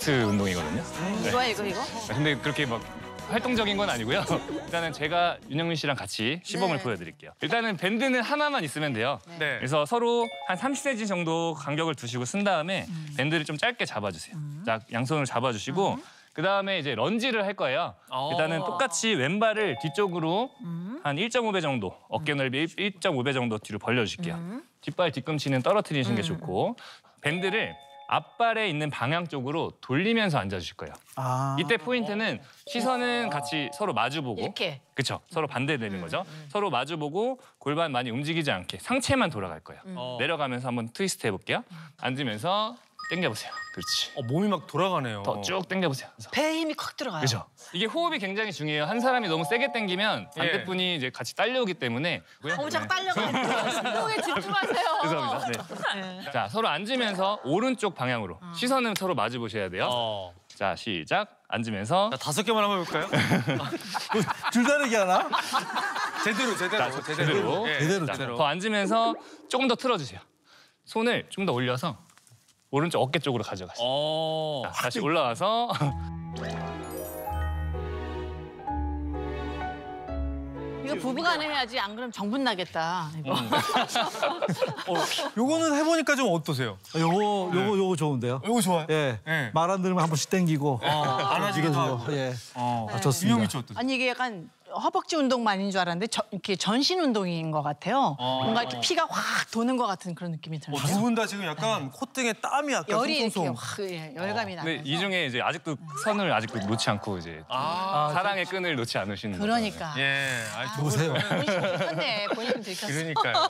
다이어트 운동이거든요. 네. 이거야 이거 이거? 근데 그렇게 막 활동적인 건 아니고요. 일단은 제가 윤영민 씨랑 같이 시범을 네. 보여드릴게요. 일단은 밴드는 하나만 있으면 돼요. 네. 그래서 서로 한 30cm 정도 간격을 두시고 쓴 다음에 밴드를 좀 짧게 잡아주세요. 자, 양손으로 잡아주시고 그 다음에 이제 lunge를 할 거예요. 어. 일단은 똑같이 왼발을 뒤쪽으로 한 1.5배 정도, 어깨 넓이 1.5배 정도 뒤로 벌려주실게요. 뒷발 뒤꿈치는 떨어뜨리시는 게 좋고 밴드를 앞발에 있는 방향 쪽으로 돌리면서 앉아주실 거예요. 아. 이때 포인트는 시선은 같이 서로 마주보고 이렇게. 그렇죠. 서로 반대되는 거죠. 서로 마주보고 골반 많이 움직이지 않게 상체만 돌아갈 거예요. 어. 내려가면서 한번 트위스트 해볼게요. 앉으면서 당겨보세요. 그렇지. 어, 몸이 막 돌아가네요. 더 쭉 당겨보세요. 그래서. 배에 힘이 확 들어가요. 그죠. 이게 호흡이 굉장히 중요해요. 한 사람이 너무 세게 당기면 반대분이 이제 같이 딸려오기 때문에. 자꾸 네. 딸려가지고 운동에 집중하세요. 죄송합니다. 네. 자, 서로 앉으면서 오른쪽 방향으로 시선은 서로 마주 보셔야 돼요. 어. 자, 시작. 앉으면서 자, 다섯 개만 한번 해볼까요? 줄다리기 하나? 제대로, 제대로, 자, 제대로. 예, 제대로, 자, 제대로. 더 앉으면서 조금 더 틀어주세요. 손을 좀 더 올려서 오른쪽 어깨 쪽으로 가져가시죠. 어. 자, 다시 올라와서 이거 부부간에 해야지 안 그러면 정분 나겠다. 이거. 어, 요거는 해보니까 좀 어떠세요? 요거 요거 요거 좋은데요. 요거 좋아요? 예. 네. 말안 들으면 한 번씩 땡기고. 안아주기도 하고. 예. 어. 아, 좋습니다. 씨 어떠세요? 아니 이게 약간 허벅지 운동만인 줄 알았는데 저, 이렇게 전신 운동인 것 같아요. 뭔가 이렇게 피가 확 도는 것 같은 그런 느낌이 들어요. 두분 다 지금 약간 콧등에 땀이 약간 열이 이렇게 송송. 확 예, 열감이 근데 나면서. 이 중에 이제 아직도 선을 아직도 놓지 않고 이제 아, 사랑의 끈을 놓지 않으시는. 그러니까. 예. 아니, 두 보세요. 본인 들켰네. 본인 들켰어. 그러니까요.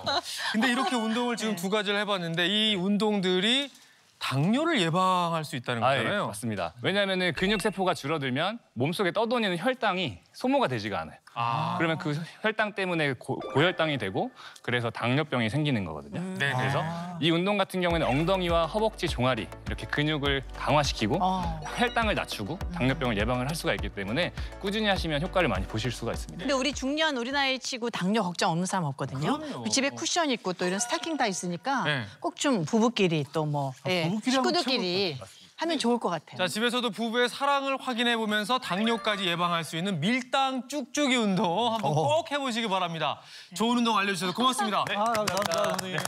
근데 이렇게 운동을 지금 두 가지를 해봤는데 이 운동들이 당뇨를 예방할 수 있다는 아, 예, 거잖아요. 맞습니다. 왜냐하면 근육 세포가 줄어들면 몸속에 떠도니는 혈당이 소모가 되지가 않아요. 아. 그러면 그 혈당 때문에 고, 고혈당이 되고 그래서 당뇨병이 생기는 거거든요. 네네. 그래서 이 운동 같은 경우에는 엉덩이와 허벅지 종아리 이렇게 근육을 강화시키고 어. 혈당을 낮추고 당뇨병을 예방을 할 수가 있기 때문에 꾸준히 하시면 효과를 많이 보실 수가 있습니다. 근데 우리 중년 우리 나이 치고 당뇨 걱정 없는 사람 없거든요. 그럼요. 그 집에 쿠션 있고 또 이런 스타킹 다 있으니까 네. 꼭좀 부부끼리 또뭐 예, 식구들끼리 하면 좋을 것 같아요. 자 집에서도 부부의 사랑을 확인해 보면서 당뇨까지 예방할 수 있는 밀당 쭉쭉이 운동 한번 꼭 해보시기 바랍니다. 좋은 운동 알려주셔서 고맙습니다. 아, 감사합니다, 선생님.